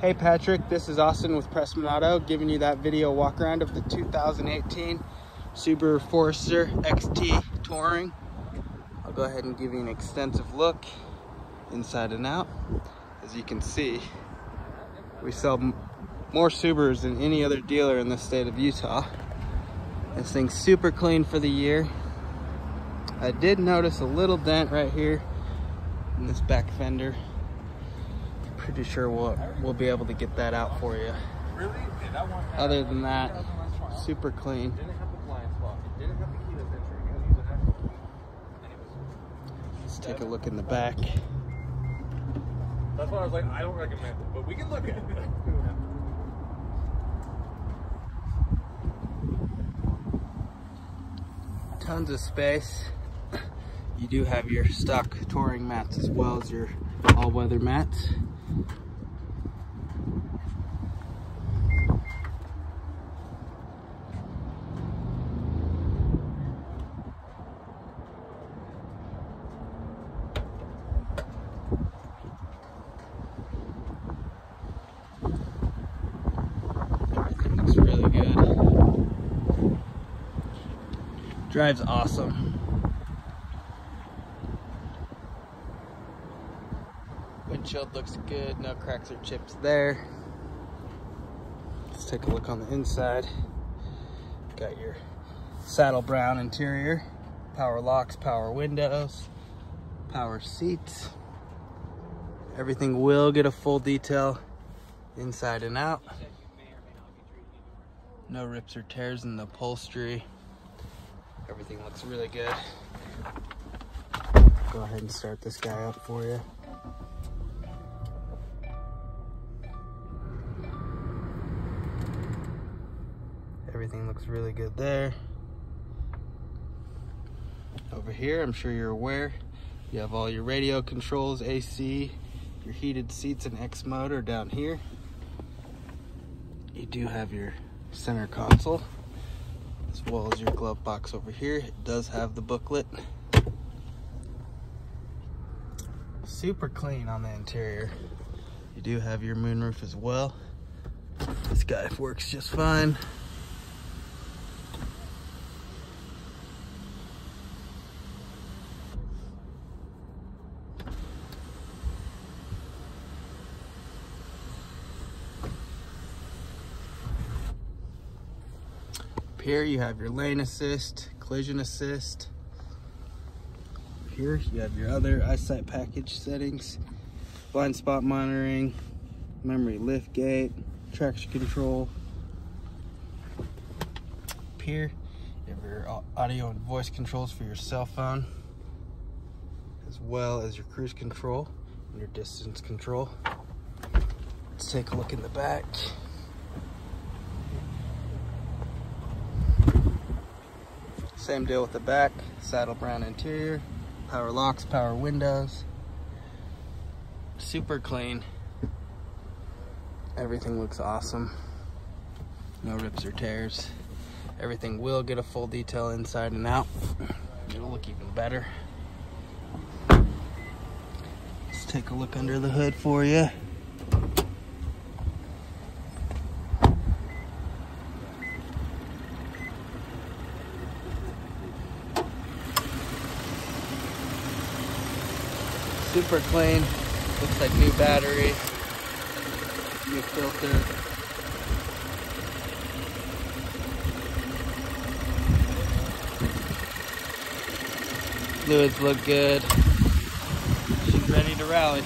Hey Patrick, this is Austin with Pressman Auto giving you that video walk around of the 2018 Subaru Forester XT Touring. I'll go ahead and give you an extensive look inside and out. As you can see, we sell more Subarus than any other dealer in the state of Utah. This thing's super clean for the year. I did notice a little dent right here in this back fender pretty sure we'll we'll be able to get that out for you. Other than that, super clean. Let's take a look in the back. That's why I was like, I don't recommend it, but we can look at it. Tons of space. You do have your stock touring mats as well as your all-weather mats. Looks really good. Drives awesome. Windshield looks good, no cracks or chips there. Let's take a look on the inside. Got your saddle brown interior, power locks, power windows, power seats. Everything will get a full detail inside and out. No rips or tears in the upholstery. Everything looks really good. Go ahead and start this guy up for you. Everything looks really good there. Over here, I'm sure you're aware, you have all your radio controls, AC, your heated seats and X-Mode down here. You do have your center console as well as your glove box over here. It does have the booklet. Super clean on the interior. You do have your moonroof as well. This guy works just fine. Here you have your lane assist, collision assist. Here you have your other EyeSight package settings, blind spot monitoring, memory lift gate, traction control. Up here you have your audio and voice controls for your cell phone, as well as your cruise control and your distance control. Let's take a look in the back. Same deal with the back, saddle brown interior, power locks, power windows. Super clean. Everything looks awesome. No rips or tears. Everything will get a full detail inside and out. It'll look even better. Let's take a look under the hood for you. Super clean. Looks like new battery, new filter. Fluids look good. She's ready to rally.